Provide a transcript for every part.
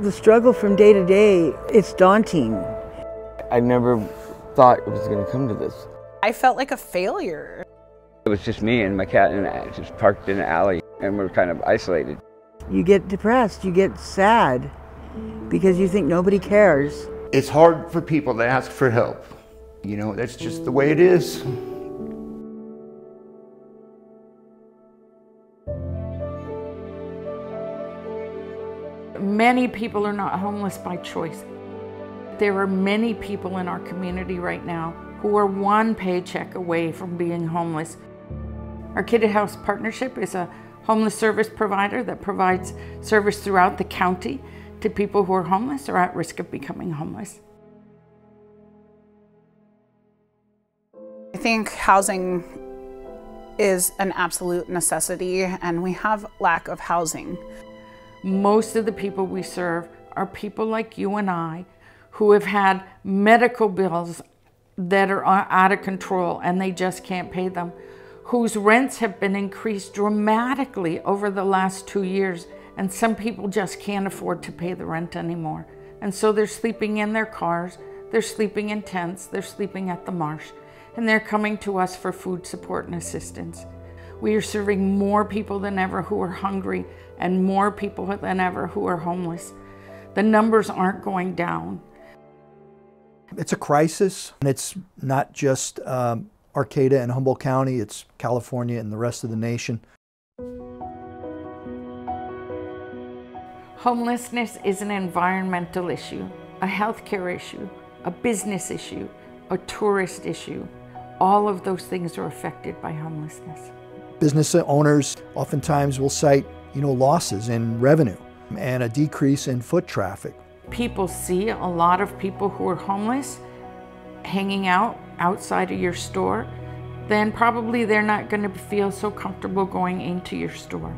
The struggle from day to day, it's daunting. I never thought it was going to come to this. I felt like a failure. It was just me and my cat and I just parked in an alley and we're kind of isolated. You get depressed, you get sad because you think nobody cares. It's hard for people to ask for help. You know, that's just the way it is. Many people are not homeless by choice. There are many people in our community right now who are one paycheck away from being homeless. Arcata House Partnership is a homeless service provider that provides service throughout the county to people who are homeless or at risk of becoming homeless. I think housing is an absolute necessity and we have lack of housing. Most of the people we serve are people like you and I who have had medical bills that are out of control and they just can't pay them, whose rents have been increased dramatically over the last two years and some people just can't afford to pay the rent anymore. And so they're sleeping in their cars, they're sleeping in tents, they're sleeping at the marsh, and they're coming to us for food support and assistance. We are serving more people than ever who are hungry and more people than ever who are homeless. The numbers aren't going down. It's a crisis, and it's not just um, Arcata and Humboldt County, it's California and the rest of the nation. Homelessness is an environmental issue, a healthcare issue, a business issue, a tourist issue. All of those things are affected by homelessness. Business owners oftentimes will cite, you know, losses in revenue and a decrease in foot traffic. People see a lot of people who are homeless hanging out outside of your store, then probably they're not going to feel so comfortable going into your store.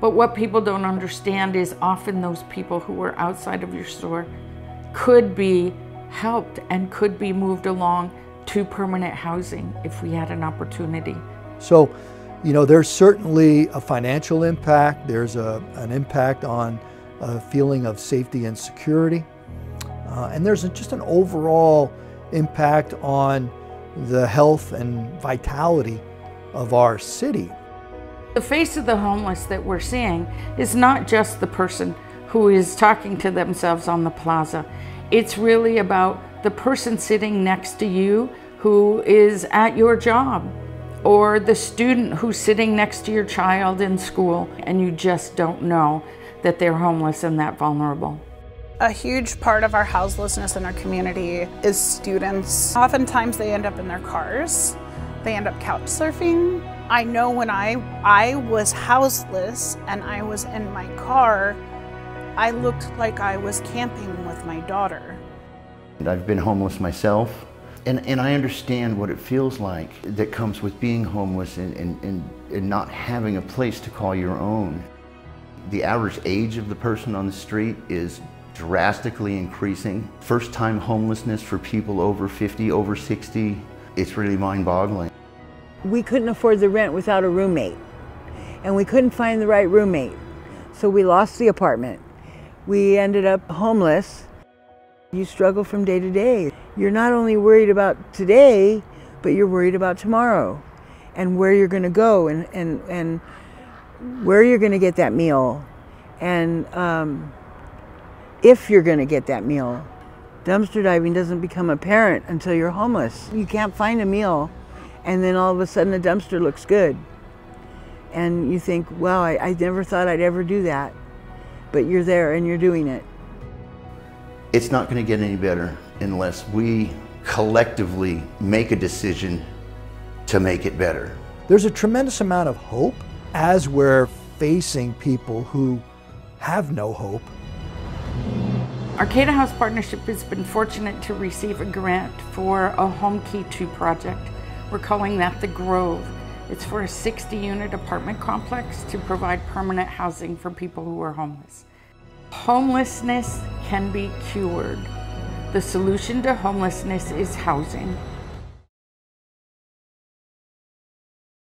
But what people don't understand is often those people who are outside of your store could be helped and could be moved along to permanent housing if we had an opportunity. So, you know, there's certainly a financial impact, there's a, an impact on a feeling of safety and security, uh, and there's a, just an overall impact on the health and vitality of our city. The face of the homeless that we're seeing is not just the person who is talking to themselves on the plaza. It's really about the person sitting next to you who is at your job or the student who's sitting next to your child in school and you just don't know that they're homeless and that vulnerable. A huge part of our houselessness in our community is students. Oftentimes they end up in their cars. They end up couch surfing. I know when I, I was houseless and I was in my car, I looked like I was camping with my daughter. I've been homeless myself, and, and I understand what it feels like that comes with being homeless and, and, and, and not having a place to call your own. The average age of the person on the street is drastically increasing. First time homelessness for people over 50, over 60, it's really mind boggling. We couldn't afford the rent without a roommate, and we couldn't find the right roommate. So we lost the apartment. We ended up homeless. You struggle from day to day. You're not only worried about today, but you're worried about tomorrow and where you're going to go and, and, and where you're going to get that meal and um, if you're going to get that meal. Dumpster diving doesn't become apparent until you're homeless. You can't find a meal and then all of a sudden the dumpster looks good. And you think, wow, I, I never thought I'd ever do that. But you're there and you're doing it. It's not going to get any better unless we collectively make a decision to make it better. There's a tremendous amount of hope as we're facing people who have no hope. Arcata House Partnership has been fortunate to receive a grant for a Homekey 2 project. We're calling that the Grove. It's for a 60 unit apartment complex to provide permanent housing for people who are homeless. Homelessness can be cured. The solution to homelessness is housing.